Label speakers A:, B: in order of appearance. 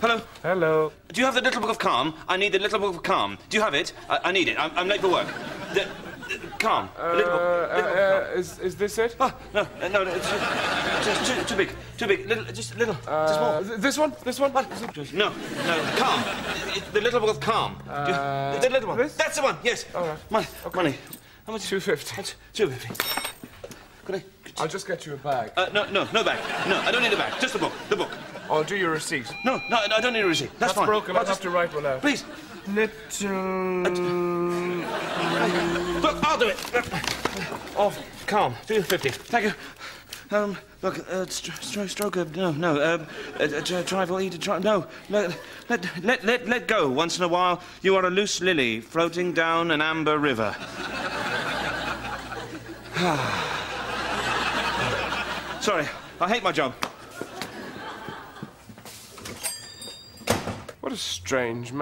A: Hello?
B: Hello.
A: Do you have the Little Book of Calm? I need the Little Book of Calm. Do you have it? I, I need it. I'm, I'm late for work. The, the calm.
B: Uh,
A: little book.
B: uh,
A: Little book
B: uh,
A: Calm.
B: is, is this it?
A: Oh, no, uh, no, no, it's uh, just too, too big. Too big. Little, just little. just
B: Uh,
A: more.
B: this one? This one?
A: What? No, no, calm. The little book of calm. Do you-
B: Uh,
A: the little one.
B: this?
A: That's the one. Yes.
B: All right.
A: Money. Money. How much?
B: Two fifty.
A: Two fifty. Could I?
B: I'll just get you a bag.
A: Uh, no, no, no bag. No, I don't need a bag. Just the book. The book.
B: I'll do your receipt.
A: No, no, I don't need a receipt. That's,
B: That's
A: fine.
B: broken. I'll
A: I'll
B: have
A: just
B: to write one out.
A: please.
B: Little.
A: Look, I'll do it. Off. Calm. Two fifty. Thank you. Um, look, uh, st- st- stroke of no, no. Um, uh, uh, for eat. No, let, let, let, let, let go. Once in a while, you are a loose lily floating down an amber river. Sorry, I hate my job.
B: What a strange man.